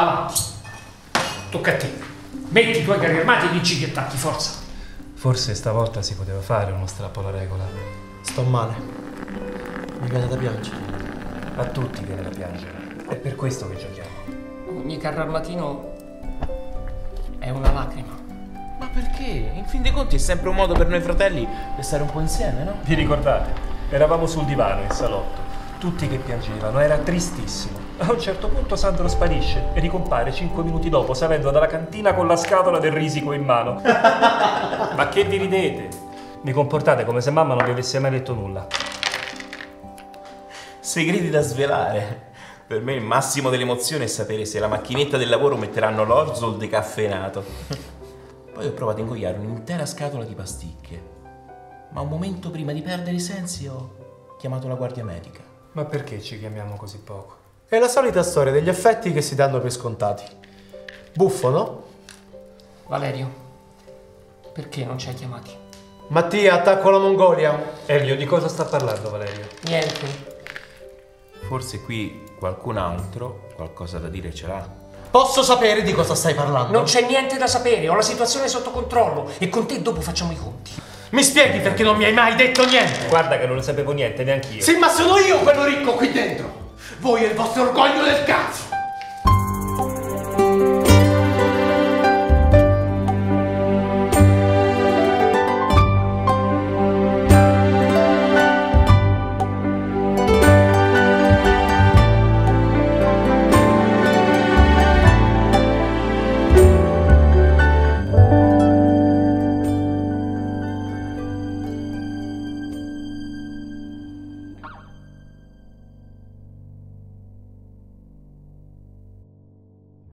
Avanti. Tocca a te. Metti i tuoi carri armati e dici che attacchi, forza. Forse stavolta si poteva fare uno strappo alla regola. Sto male. Mi viene da piangere. A tutti viene da piangere. È per questo che giochiamo. Ogni carro armatino è una lacrima. Ma perché? In fin dei conti è sempre un modo per noi fratelli per stare un po' insieme, no? Vi ricordate? Eravamo sul divano in salotto. Tutti che piangevano, era tristissimo. A un certo punto Sandro sparisce e ricompare cinque minuti dopo salendo dalla cantina con la scatola del risico in mano. Ma che vi ridete? Vi comportate come se mamma non vi avesse mai detto nulla. Segreti da svelare. Per me il massimo dell'emozione è sapere se alla macchinetta del lavoro metteranno l'orzo o il decaffeinato. Poi ho provato a ingoiare un'intera scatola di pasticche. Ma un momento prima di perdere i sensi ho chiamato la guardia medica. Ma perché ci chiamiamo così poco? È la solita storia degli affetti che si danno per scontati. Buffo, no? Valerio, perché non ci hai chiamati? Mattia, attacco alla Mongolia. Elio, di cosa sta parlando Valerio? Niente. Forse qui qualcun altro qualcosa da dire ce l'ha. Posso sapere di cosa stai parlando? Non c'è niente da sapere, ho la situazione sotto controllo e con te dopo facciamo i conti. Mi spieghi perché non mi hai mai detto niente? Guarda che non sapevo niente, neanch'io. Sì, ma sono io quello ricco qui dentro. Voi e il vostro orgoglio del cazzo.